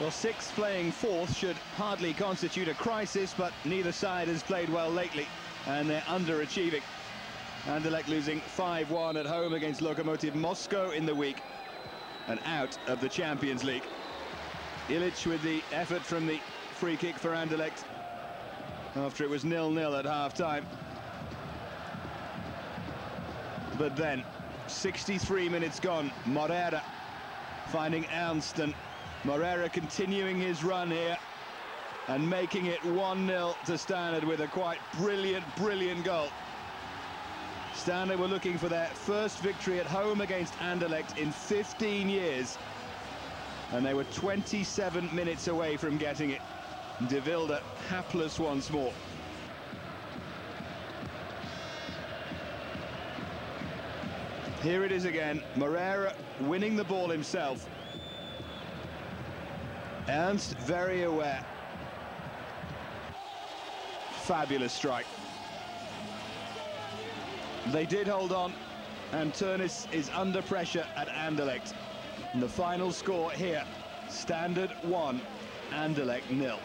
Well, sixth playing fourth should hardly constitute a crisis, but neither side has played well lately, and they're underachieving. Anderlecht losing 5-1 at home against Lokomotiv Moscow in the week, and out of the Champions League. Illich with the effort from the free kick for Anderlecht after it was nil-nil at half-time. But then, 63 minutes gone, Moreira finding Ernst and Moreira continuing his run here and making it 1-0 to Standard with a quite brilliant, brilliant goal. Standard were looking for their first victory at home against Anderlecht in 15 years. And they were 27 minutes away from getting it. De Wilde hapless once more. Here it is again, Moreira winning the ball himself. Ernst very aware. Fabulous strike. They did hold on, and Anthuenis is under pressure at Anderlecht. And the final score here, Standard 1, Anderlecht nil.